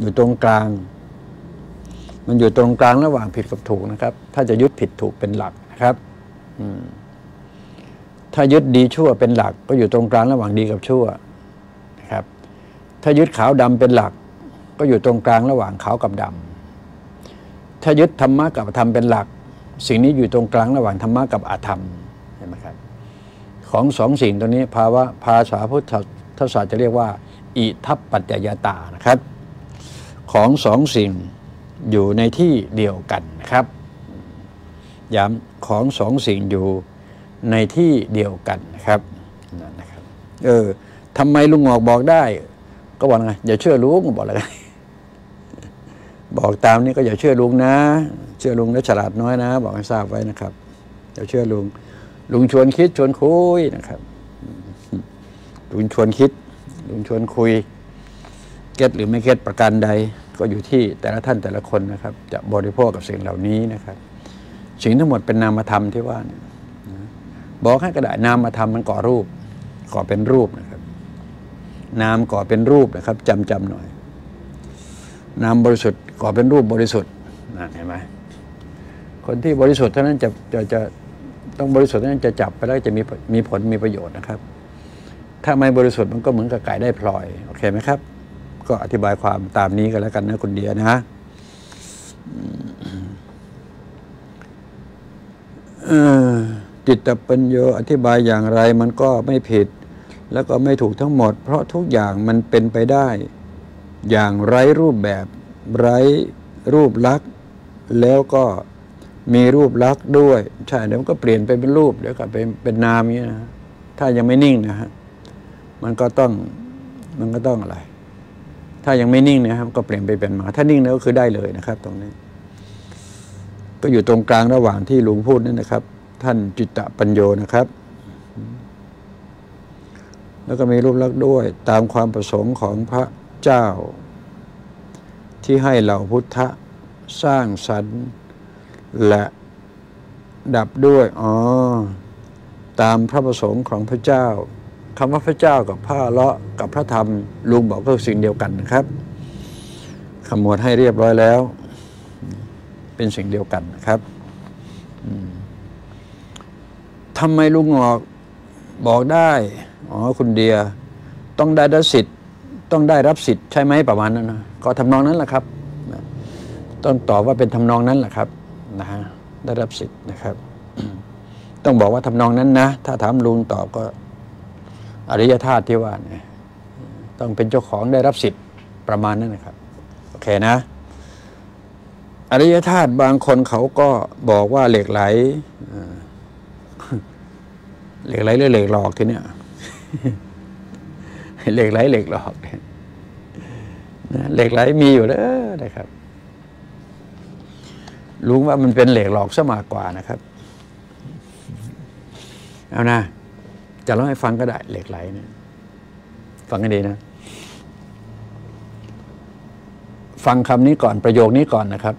อยู่ตรงกลาง มันอยู่ตรงกลางระหว่างผิดกับถูกนะครับ ถ้าจะยึดผิดถูกเป็นหลักนะครับถ้ายึดดีชั่วเป็นหลัก ก็อยู่ตรงกลางระหว่างดีกับชั่วนะครับ ถ้ายึดขาวดำเป็นหลัก ก็อยู่ตรงกลางระหว่างขาวกับดำถ้ายึดธรรมะกับธรรมเป็นหลัก สิ่งนี้อยู่ตรงกลางระหว่างธรรมะกับอาธรรมเห็นไหมครับของสองสิ่งตัวนี้ภาวะภาษาพุทธศาสตร์จะเรียกว่า อิทัปปัจจยตานะครับ ของสองสิ่งอยู่ในที่เดียวกันนะครับย้ำของสองสิ่งอยู่ในที่เดียวกันนะครับนั่นนะครับ เออทำไมลุงหอกบอกได้ ก็บอกไงอย่าเชื่อลุงบอกอะไรบอกตามนี้ก็อย่าเชื่อลุงนะ เชื่อลุงแล้วฉลาดน้อยนะ บอกให้ทราบไว้นะครับอย่าเชื่อลุง ลุงชวนคิดชวนคุยนะครับลุงชวนคิดลุงชวนคุย เก็ตหรือไม่เก็ตประการใดก็อยู่ที่แต่ละท่านแต่ละคนนะครับ จะบริโภคกับสิ่งเหล่านี้นะครับ สิ่งทั้งหมดเป็นนามธรรมที่ว่าเนี่ยบอกให้กระดาษนามธรรมมันก่อรูป ก่อเป็นรูปนะครับ นามก่อเป็นรูปนะครับจำจำหน่อย นามบริสุทธิ์ก่อเป็นรูปบริสุทธิ์นะเห็นไหมคนที่บริสุทธิ์เท่านั้นจะจะจะต้องบริสุทธิ์เท่านั้นจะจับไปแล้วจะมีมีผลมีประโยชน์นะครับ ถ้าไม่บริสุทธิ์มันก็เหมือนกับไก่ได้พลอยโอเคไหมครับ ก็อธิบายความตามนี้กันแล้วกันนะคุณเดียนะจิตปัญโยอธิบายอย่างไรมันก็ไม่ผิด แล้วก็ไม่ถูกทั้งหมด เพราะทุกอย่างมันเป็นไปได้ อย่างไร้รูปแบบ ไร้รูปลักษณ์แล้วก็มีรูปลักษณ์ด้วย ใช่เดี๋ยวมันก็เปลี่ยนไปเป็นรูปเดี๋ยวก็เป็นเป็นนามนี้นะถ้ายังไม่นิ่งนะฮะมันก็ต้องมันก็ต้องอะไร ถ้ายังไม่นิ่งนะครับ ก็เปลี่ยนไปเป็นมา ถ้านิ่งแล้วก็คือได้เลยนะครับ ตรงนี้ ก็อยู่ตรงกลางระหว่างที่ลุงพูดนั่นนะครับ ท่านจิตตปัญโยนะครับ แล้วก็มีรูปลักษณ์ด้วย ตามความประสงค์ของพระเจ้า ที่ให้เหล่าพุทธสร้างสรรค์และดับด้วย อ๋อ ตามพระประสงค์ของพระเจ้า คำว่าพระเจ้ากับพระเลาะกับพระธรรมลุงบอกก็สิ่งเดียวกันนะครับคำนวณให้เรียบร้อยแล้ว เป็นสิ่งเดียวกันนะครับทำไมลุงงอกบอกได้อ๋อคุณเดียต้องได้รับสิทธิ์ต้องได้รับสิทธิ์ใช่ไหมประมาณนั้นนะก็ทำนองนั้นแหละครับต้องตอบว่าเป็นทำนองนั้นแหละครับนะฮะได้รับสิทธิ์นะครับ ต้องบอกว่าทำนองนั้นนะ ถ้าถามลุงตอบก็ อริยธาตุที่ว่าเนี่ยต้องเป็นเจ้าของได้รับสิทธิ์ประมาณนั้นนะครับ โอเคนะ อริยธาตุบางคนเขาก็บอกว่าเหล็กไหลเหล็กไหลหรือเหล็กหลอกทีเนี้ยเหล็กไหลเหล็กหลอกเนี่ยเหล็กไหลมีอยู่แล้วนะครับลุงว่ามันเป็นเหล็กหลอกซะมากกว่านะครับ เอานะ จะเล่าให้ฟังก็ได้เหล็กไหลเนี่ยฟังให้ดีนะ ฟังคำนี้ก่อนประโยคนี้ก่อนนะครับ